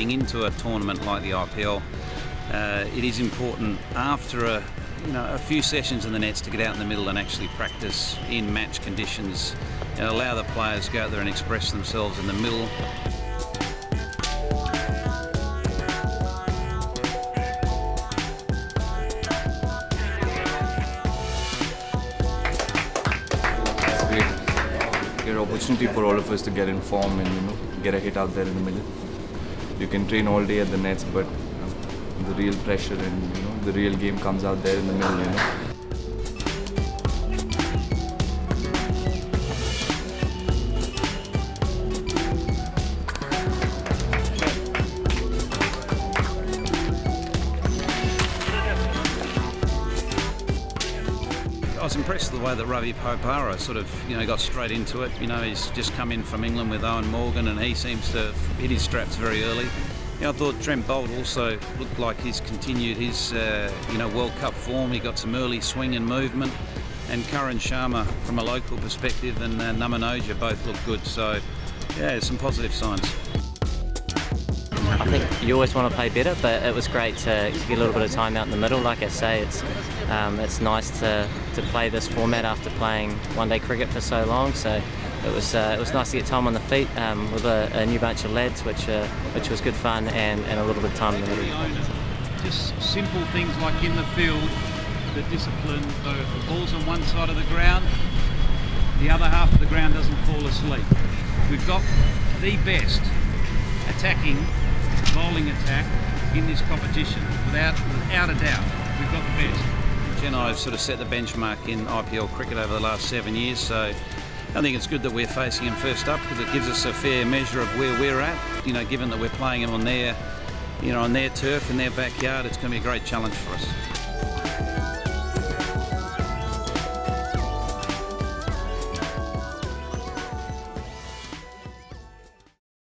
leading into a tournament like the IPL, uh, it is important after a you know a few sessions in the nets to get out in the middle and actually practice in match conditions and allow the players to go out there and express themselves in the middle. great, great opportunity for all of us to get in form and you know get a hit out there in the middle. You can train all day at the nets, but you know, the real pressure and you know the real game comes out there in the middle. You know. Was impressed with the way that Ravi Bopara sort of, you know, got straight into it. You know, he's just come in from England with Eoin Morgan and he seems to have hit his straps very early. You know, I thought Trent Boult also looked like he's continued his, uh, you know, World Cup form. He got some early swing and movement. And Karan Sharma, from a local perspective, and uh, Naman Ojha both looked good. So, yeah, some positive signs. I think you always want to play better, but it was great to get a little bit of time out in the middle. Like I say, it's um, it's nice to, to play this format after playing one-day cricket for so long. So it was uh, it was nice to get time on the feet um, with a, a, new bunch of lads, which uh, which was good fun and, and a little bit of time in the middle. Just simple things like in the field, the discipline. The, the ball's on one side of the ground, the other half of the ground doesn't fall asleep. We've got the best attacking attack in this competition, without without a doubt. We've got the best. Chennai have sort of set the benchmark in IPL cricket over the last seven years, so I think it's good that we're facing them first up because it gives us a fair measure of where we're at. You know, given that we're playing them on their, you know, on their turf in their backyard, it's going to be a great challenge for us.